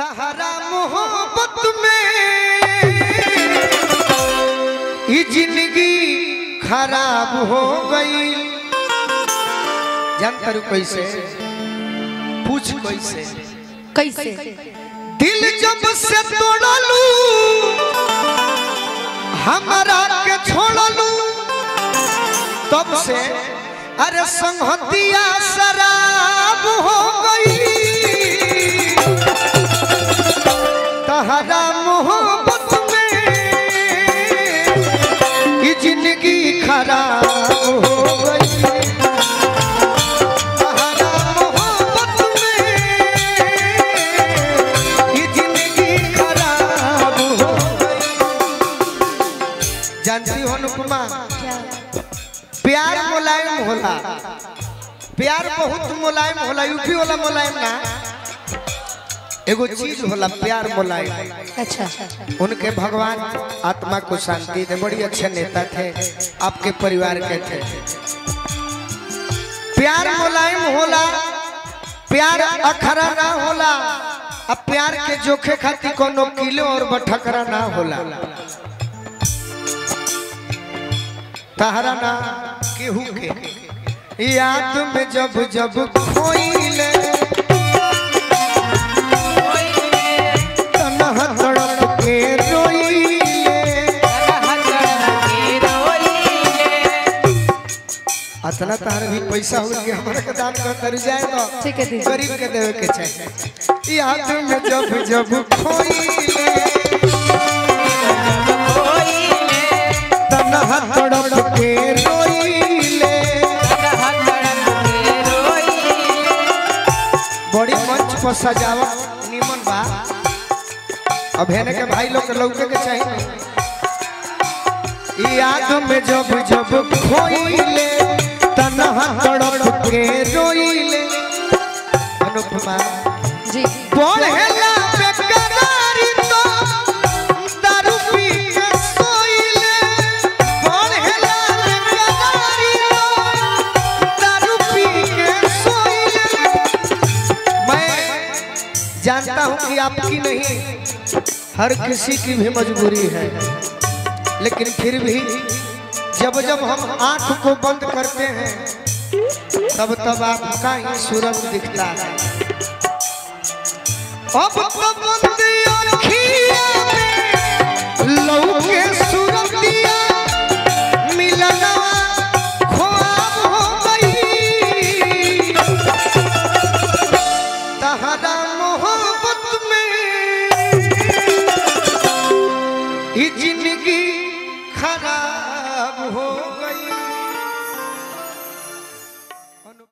तहरा मोहब्बत में ज़िंदगी खराब हो गई। जानता रू कैसे? पूछ कैसे? कैसे? दिल जब से तोड़लू हमारा के छोड़लू तब से अरे संहतिया शराब हो तहरा मोहब्बत में ये ज़िंदगी खराब हो गई। प्यार मुलायम होला। प्यार बहुत मुलायम होला, यूपी वाला मुलायम ना? एगो चीज़ होला प्यार मुलायम। अच्छा। उनके भगवान आत्मा को शांति दे बड़ी अच्छे नेता थे आपके परिवार के थे। प्यार मुलायम होला प्यार अखरा ना होला अब प्यार के जोखे खातिर कोनो किलो और बठकरा ना होला। तहरा ना केहू के। याद में जब जब खोइले तनह अतना तार भी पैसा हो के हमरा के दान कर कर जाए तो ठीक है दीदी। गरीब के देवे के चाहिए याद में जब जब खोइले तनह तड़प के रोइले बड़ी मंच पर सजावट निमन बा। अब हेने के भाई लोग के लौके के चाहिए ई याद में जब जब खोइले तनहा तड़प के रोइले अनुपमा। जी। पढ़ेला बेकरारी तो दारू पी के सोइले पढ़ेला बेकरारी तो दारू पी के सोइले मैं जानता हूँ कि आपकी नहीं हर किसी की भी मजबूरी है लेकिन फिर भी जब जब हम आँख को बंद करते हैं, तब तब आपका ही सूरज दिखता है। अब ज़िंदगी खराब हो गई।